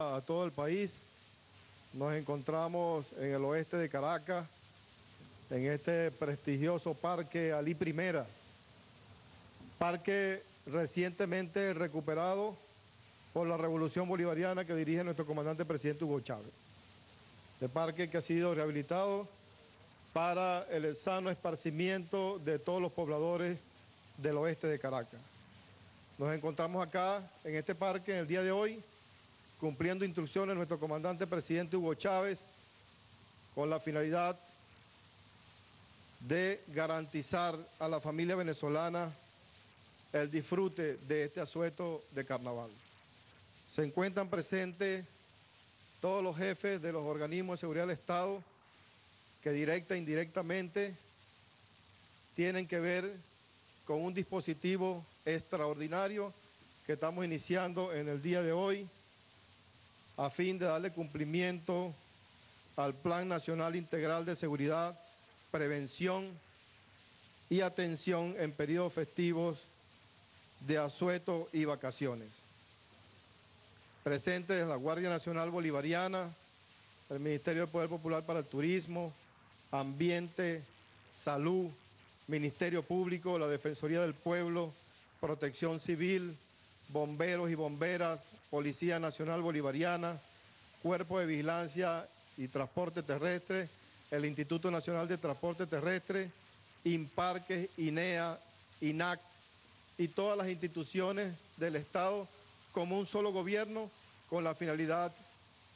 a todo el país. Nos encontramos en el oeste de Caracas, en este prestigioso parque Ali Primera, parque recientemente recuperado por la revolución bolivariana que dirige nuestro comandante presidente Hugo Chávez. Este parque que ha sido rehabilitado para el sano esparcimiento de todos los pobladores del oeste de Caracas. Nos encontramos acá en este parque en el día de hoy cumpliendo instrucciones de nuestro comandante presidente Hugo Chávez con la finalidad de garantizar a la familia venezolana el disfrute de este asueto de carnaval. Se encuentran presentes todos los jefes de los organismos de seguridad del Estado que directa e indirectamente tienen que ver con un dispositivo extraordinario que estamos iniciando en el día de hoy a fin de darle cumplimiento al Plan Nacional Integral de Seguridad, Prevención y Atención en periodos festivos de asueto y vacaciones. Presentes la Guardia Nacional Bolivariana, el Ministerio del Poder Popular para el Turismo, Ambiente, Salud, Ministerio Público, la Defensoría del Pueblo, Protección Civil, bomberos y bomberas, Policía Nacional Bolivariana, Cuerpo de Vigilancia y Transporte Terrestre, el Instituto Nacional de Transporte Terrestre, INPARQUES, INEA, INAC y todas las instituciones del Estado como un solo gobierno con la finalidad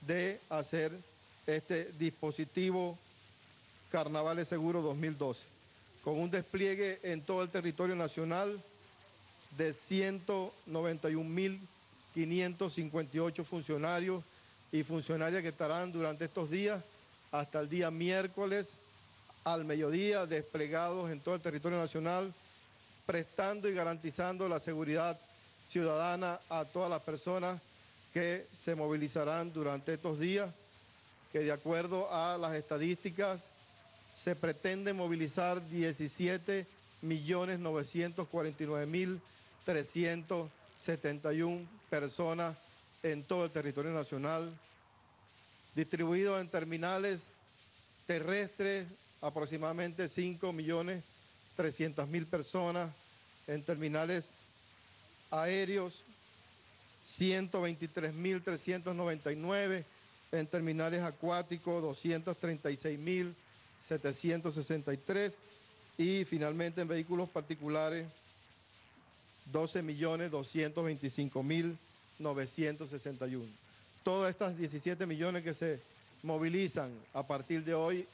de hacer este dispositivo Carnavales Seguro 2012, con un despliegue en todo el territorio nacional de 191.558 funcionarios y funcionarias que estarán durante estos días hasta el día miércoles al mediodía desplegados en todo el territorio nacional, prestando y garantizando la seguridad ciudadana a todas las personas que se movilizarán durante estos días, que de acuerdo a las estadísticas se pretende movilizar 17 millones 949 mil 371 personas en todo el territorio nacional, distribuidos en terminales terrestres, aproximadamente 5 millones 300 mil personas, en terminales aéreos, 123 mil 399, en terminales acuáticos, 236 mil 763 y finalmente en vehículos particulares 12.225.961. Todas estas 17 millones que se movilizan a partir de hoy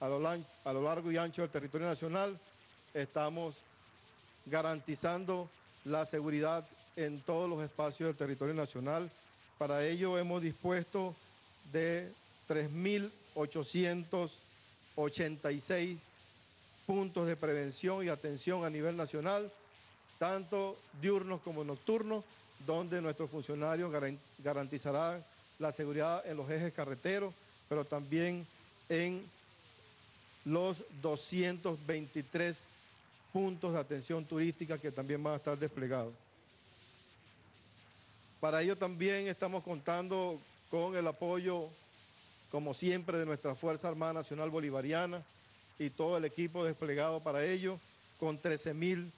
a lo, a lo largo y ancho del territorio nacional, estamos garantizando la seguridad en todos los espacios del territorio nacional. Para ello hemos dispuesto de 3.886 puntos de prevención y atención a nivel nacional tanto diurnos como nocturnos, donde nuestros funcionarios garantizarán la seguridad en los ejes carreteros, pero también en los 223 puntos de atención turística que también van a estar desplegados. Para ello también estamos contando con el apoyo, como siempre, de nuestra Fuerza Armada Nacional Bolivariana y todo el equipo desplegado para ello, con 13 mil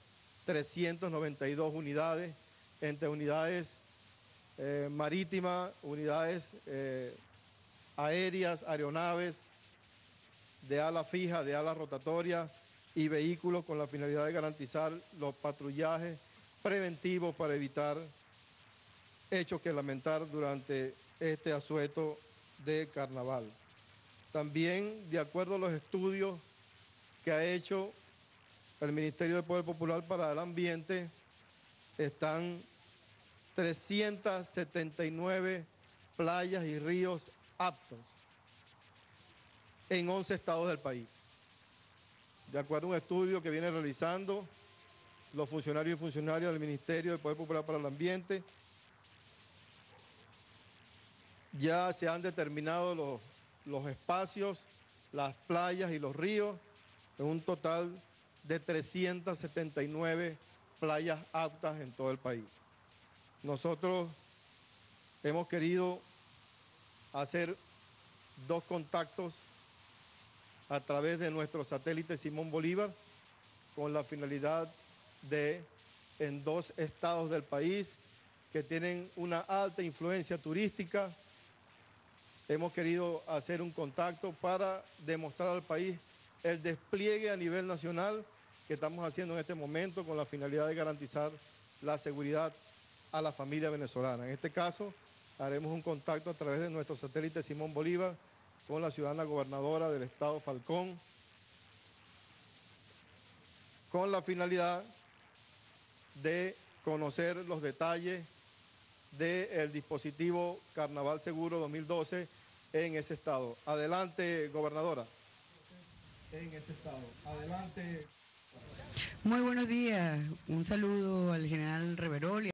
392 unidades, entre unidades eh, marítimas, unidades eh, aéreas, aeronaves, de ala fija, de ala rotatoria y vehículos con la finalidad de garantizar los patrullajes preventivos para evitar hechos que lamentar durante este asueto de carnaval. También, de acuerdo a los estudios que ha hecho el Ministerio del Poder Popular para el Ambiente están 379 playas y ríos aptos en 11 estados del país. De acuerdo a un estudio que viene realizando los funcionarios y funcionarias del Ministerio del Poder Popular para el Ambiente, ya se han determinado los, los espacios, las playas y los ríos en un total de 379 playas aptas en todo el país. Nosotros hemos querido hacer dos contactos a través de nuestro satélite Simón Bolívar con la finalidad de en dos estados del país que tienen una alta influencia turística. Hemos querido hacer un contacto para demostrar al país el despliegue a nivel nacional que estamos haciendo en este momento con la finalidad de garantizar la seguridad a la familia venezolana. En este caso, haremos un contacto a través de nuestro satélite Simón Bolívar con la ciudadana gobernadora del estado Falcón, con la finalidad de conocer los detalles del dispositivo Carnaval Seguro 2012 en ese estado. Adelante, gobernadora. En ese estado. Adelante. Muy buenos días. Un saludo al general Reverol.